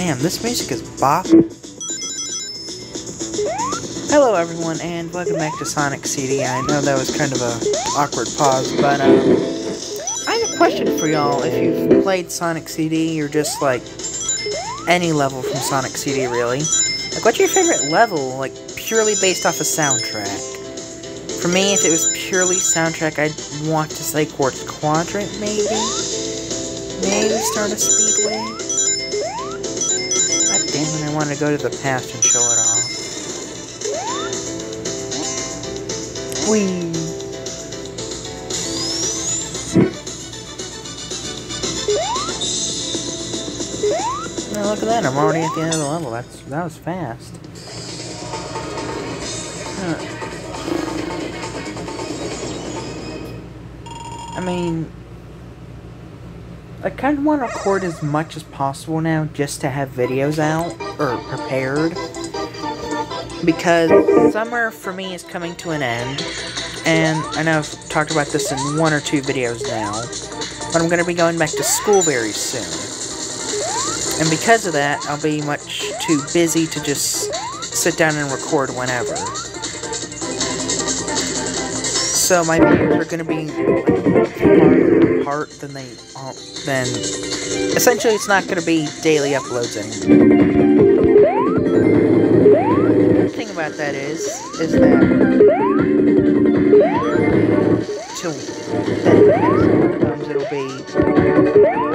Damn, this music is bopping. Hello everyone, and welcome back to Sonic CD. I know that was kind of a awkward pause, but um, I have a question for y'all. If you've played Sonic CD, or just like any level from Sonic CD, really, like what's your favorite level, like purely based off a soundtrack? For me, if it was purely soundtrack, I'd want to say Quartz Quadrant, maybe, maybe Stardust Speedway. It, I want to go to the past and show it off. Whee! Now look at that, I'm already at the end of the level. That's that was fast. Huh. I mean, I kind of want to record as much as possible now just to have videos out, or prepared. Because summer for me is coming to an end, and I know I've talked about this in one or two videos now, but I'm going to be going back to school very soon. And because of that, I'll be much too busy to just sit down and record whenever. So my videos are going to be like, apart than they are, than essentially it's not going to be daily uploads anymore. The thing about that is, is that then next comes, it'll be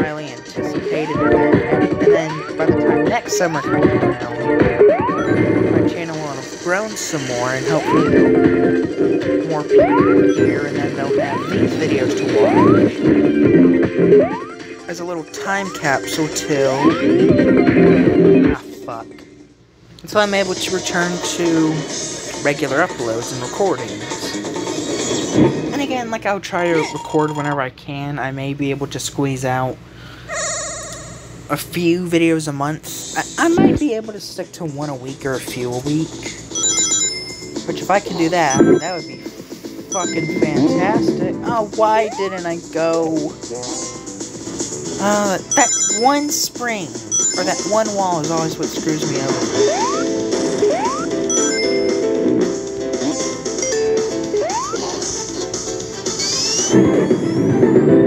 highly anticipated and then by the time next summer comes around, my channel grown some more, and hopefully there'll more people here, and then they'll have these videos to watch. As a little time capsule till... Ah, fuck. Until I'm able to return to regular uploads and recordings. And again, like I'll try to record whenever I can. I may be able to squeeze out a few videos a month. I, I might be able to stick to one a week or a few a week. Which if I could do that, that would be fucking fantastic. Oh, why didn't I go? Uh, that one spring, or that one wall is always what screws me over. By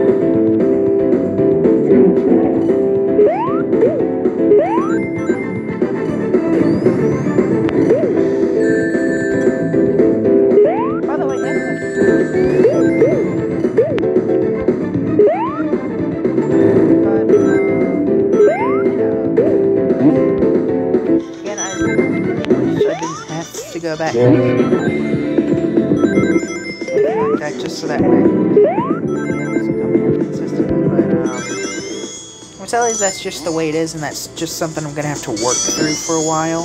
have to go back like just so that way it's but, um, I'm telling you that's just the way it is, and that's just something I'm gonna have to work through for a while.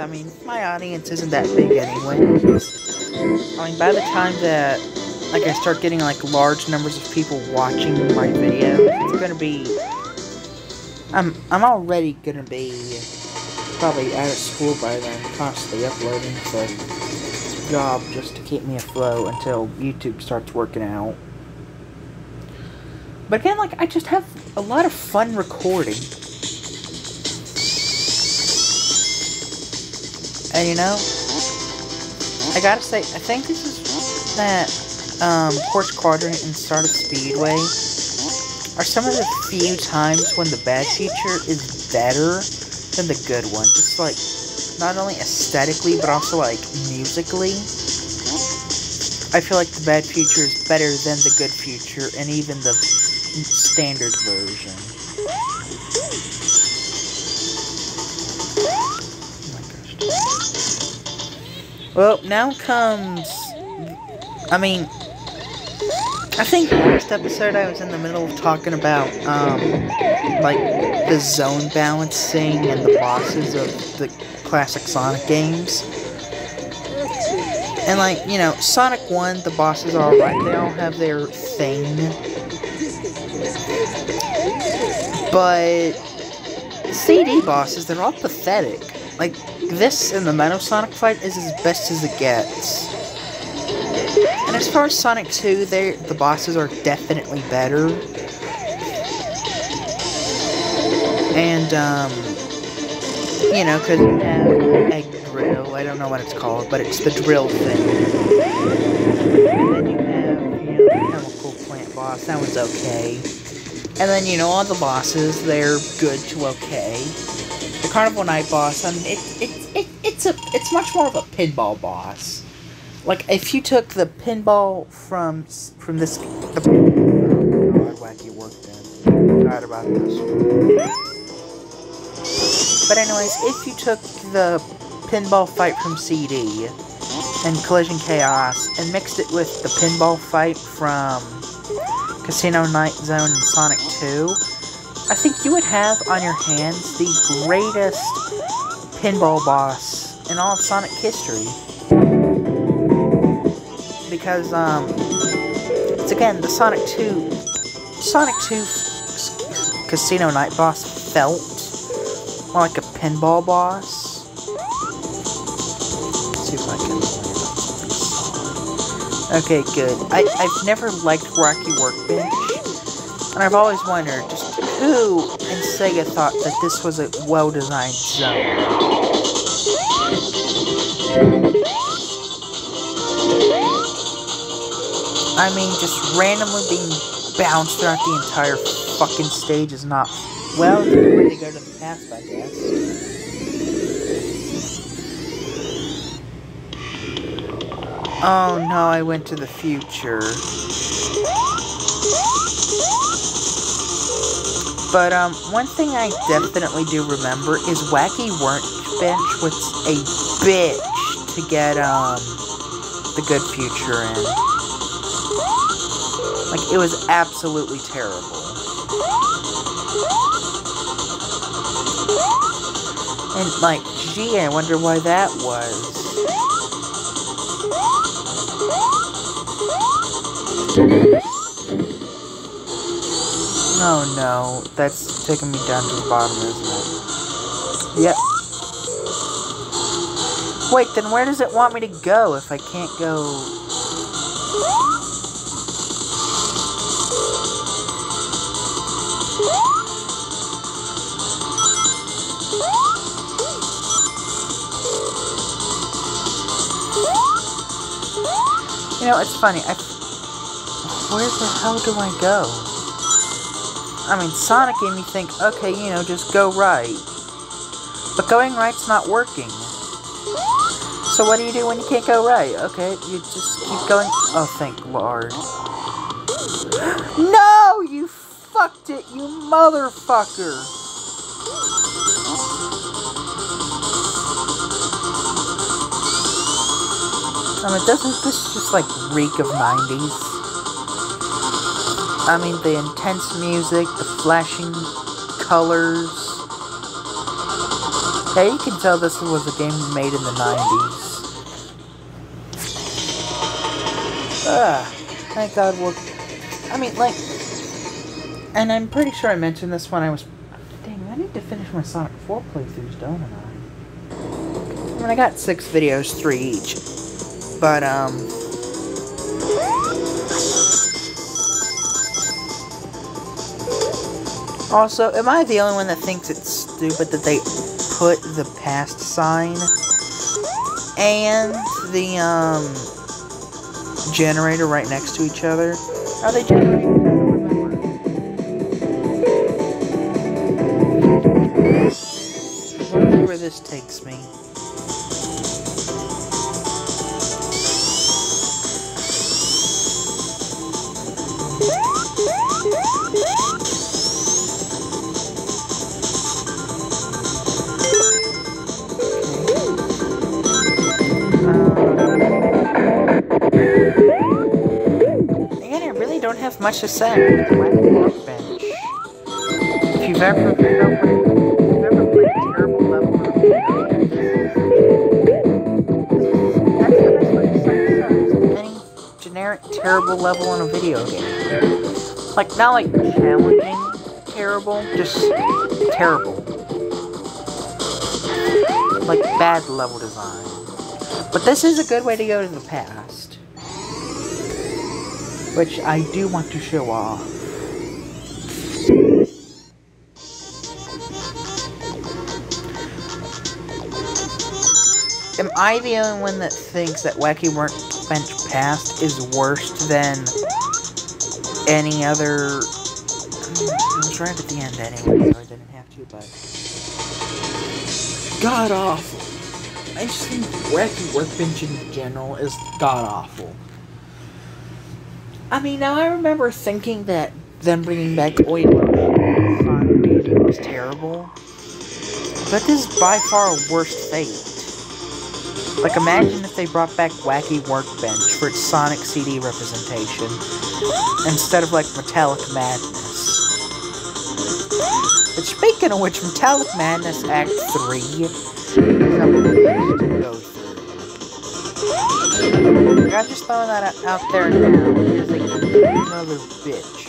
I mean, my audience isn't that big anyway. I mean, by the time that like I start getting like large numbers of people watching my videos, it's gonna be. I'm I'm already gonna be probably out of school by then, constantly uploading. So it's a job just to keep me afloat until YouTube starts working out. But again, like I just have a lot of fun recording. And you know, I gotta say, I think this is that um, Quartz Quadrant and Stardust Speedway are some of the few times when the bad feature is better than the good one. Just like, not only aesthetically, but also like musically. I feel like the bad future is better than the good future, and even the standard version. Well, now comes. I mean, I think last episode I was in the middle of talking about, um, like, the zone balancing and the bosses of the classic Sonic games. And, like, you know, Sonic 1, the bosses are alright, they all have their thing. But, CD bosses, they're all pathetic. Like, this in the Metal Sonic fight is as best as it gets. As far as Sonic 2, they the bosses are definitely better. And, um, you know, because you have a drill. I don't know what it's called, but it's the drill thing. And then you have, the chemical plant boss. That one's okay. And then, you know, all the bosses, they're good to okay. The Carnival Night boss, I mean, it, it, it, it's a, it's much more of a pinball boss. Like, if you took the pinball from, from this, the, oh, wacky work then. About this. But anyways, if you took the pinball fight from CD and Collision Chaos and mixed it with the pinball fight from Casino Night Zone and Sonic 2, I think you would have on your hands the greatest pinball boss in all of Sonic history. Because, um, it's again, the Sonic 2, Sonic 2 Casino Night boss felt more like a pinball boss. See if I can Okay, good. I, I've never liked Wacky Workbench, and I've always wondered just who in Sega thought that this was a well-designed zone. I mean, just randomly being bounced throughout the entire fucking stage is not well, it's a way to go to the past, I guess. Oh no, I went to the future. But, um, one thing I definitely do remember is Wacky Workbench was a bitch to get, um, the good future in. Like, it was absolutely terrible. And, like, gee, I wonder why that was. Oh no, that's taking me down to the bottom, isn't it? Yep. Wait, then where does it want me to go if I can't go... You know, it's funny. I, where the hell do I go? I mean, Sonic made me think, okay, you know, just go right. But going right's not working. So what do you do when you can't go right? Okay, you just keep going. Oh, thank Lord. No! You fucked it, you motherfucker! I mean, doesn't this just, like, reek of 90s? I mean, the intense music, the flashing colors. Yeah, you can tell this was a game made in the 90s. Ah, thank God we're... I mean, like... And I'm pretty sure I mentioned this when I was... Dang, I need to finish my Sonic 4 playthroughs, don't I? I mean, I got six videos, three each. But, um... Also, am I the only one that thinks it's stupid that they put the past sign and the, um, generator right next to each other? Are they generating? where this takes me. Much to say If you've ever, if you've ever played a terrible level of any generic terrible level in a video game. Like, not like challenging terrible, just terrible. Like bad level design. But this is a good way to go to the past which I do want to show off. Am I the only one that thinks that Wacky Workbench Past is worse than any other... Hmm, it trying to at the end anyway, so I didn't have to, but... God-awful! I just think Wacky Workbench in general is god-awful. I mean, now I remember thinking that them bringing back Oilo was terrible. But this is by far a worst fate. Like, imagine if they brought back Wacky Workbench for its Sonic CD representation, instead of, like, Metallic Madness. But speaking of which, Metallic Madness Act 3 I'm just throwing that out there now, another bitch.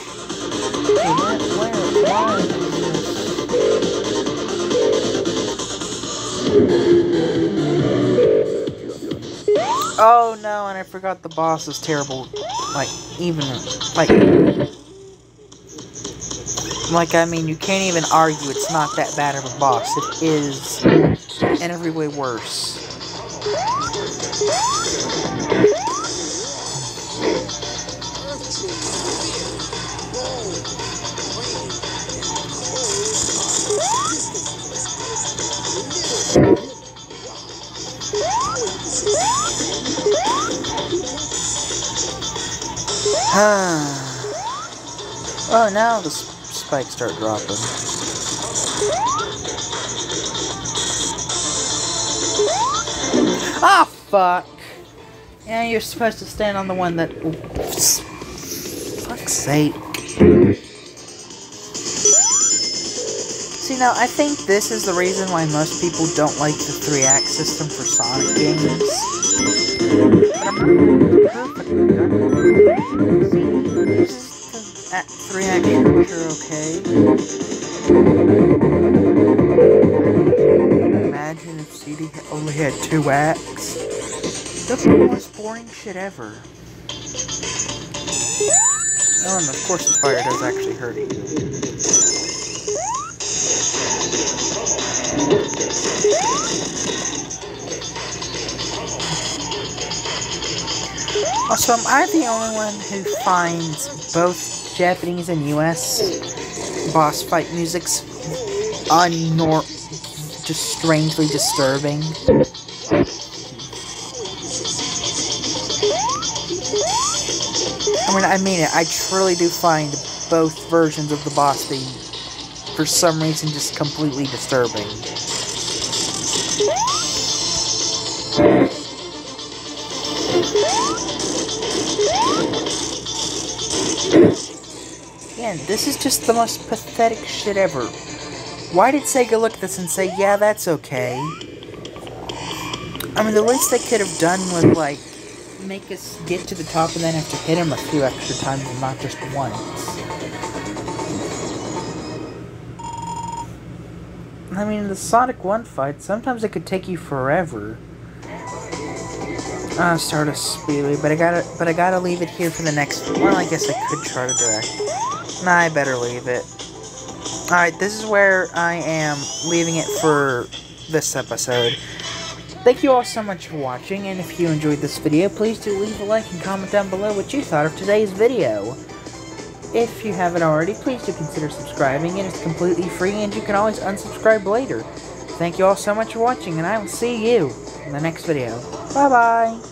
Oh no, and I forgot the boss is terrible. Like, even, like, like, I mean, you can't even argue it's not that bad of a boss. It is, in every way, worse. Oh, now the spikes start dropping. Ah, fuck! Yeah, you're supposed to stand on the one that... Fuck's sake. See, now, I think this is the reason why most people don't like the 3-act system for Sonic games. At three actions are okay. Imagine if CD only had two acts. That's the most boring shit ever. Oh, and of course the fire does actually hurt you. Also, am I the only one who finds both Japanese and US boss fight musics unnor just strangely disturbing? I mean, I mean it. I truly do find both versions of the boss theme, for some reason, just completely disturbing. Again, this is just the most pathetic shit ever. Why did Sega look at this and say, yeah, that's okay? I mean, the least they could have done was, like, make us get to the top and then have to hit him a few extra times and not just once. I mean, the Sonic 1 fight, sometimes it could take you forever. Uh, Stardust Speedway, but I gotta, but I gotta leave it here for the next. Well, I guess I could try to direct. Nah, I better leave it. Alright, this is where I am leaving it for this episode. Thank you all so much for watching, and if you enjoyed this video, please do leave a like and comment down below what you thought of today's video. If you haven't already, please do consider subscribing, and it's completely free, and you can always unsubscribe later. Thank you all so much for watching, and I will see you in the next video. Bye-bye.